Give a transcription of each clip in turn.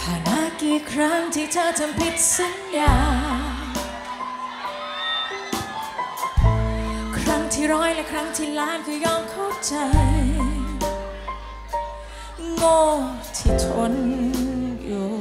ผ่านมากี่ครั้งที่เธอทำผิดสัญญา ครั้งที่ร้อยและครั้งที่ล้านก็ยอมเข้าใจ โง่ที่ทนอยู่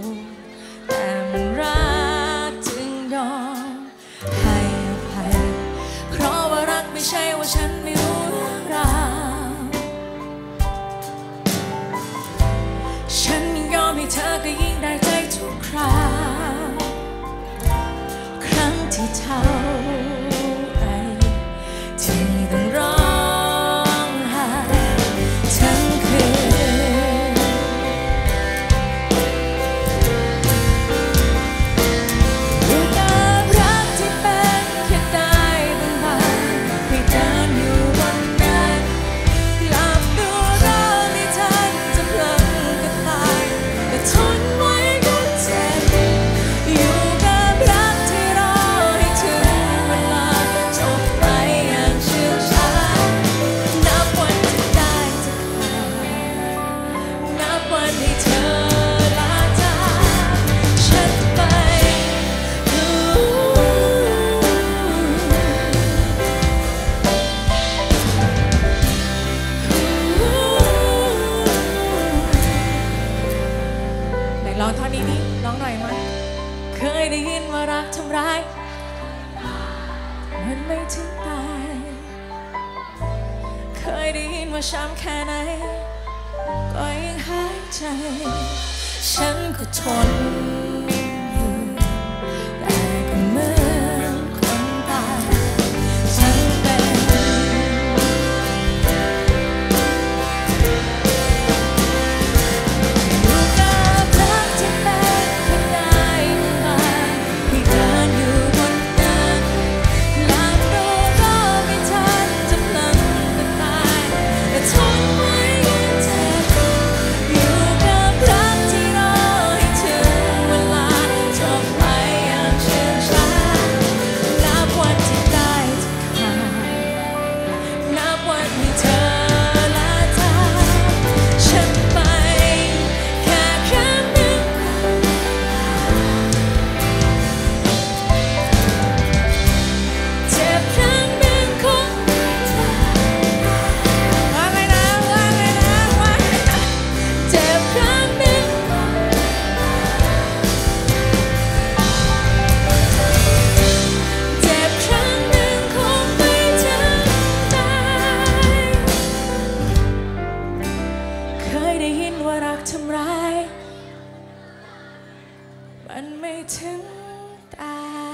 ลองท่อนี้ดิร้องหน่อยมั้าเคยได้ยินว่ารักทำร้าย มันไม่ถึงตาย เคยได้ยินว่าช้ำแค่ไหน ก็ยังหายใจ ฉันก็ทน มันไม่ถึงตา